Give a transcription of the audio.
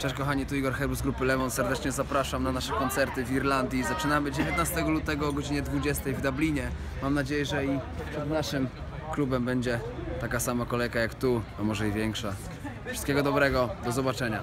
Cześć kochani, tu Igor Herbus z grupy Lemon. Serdecznie zapraszam na nasze koncerty w Irlandii. Zaczynamy 19 lutego o godzinie 20 w Dublinie. Mam nadzieję, że i przed naszym klubem będzie taka sama kolejka jak tu, a może i większa. Wszystkiego dobrego, do zobaczenia.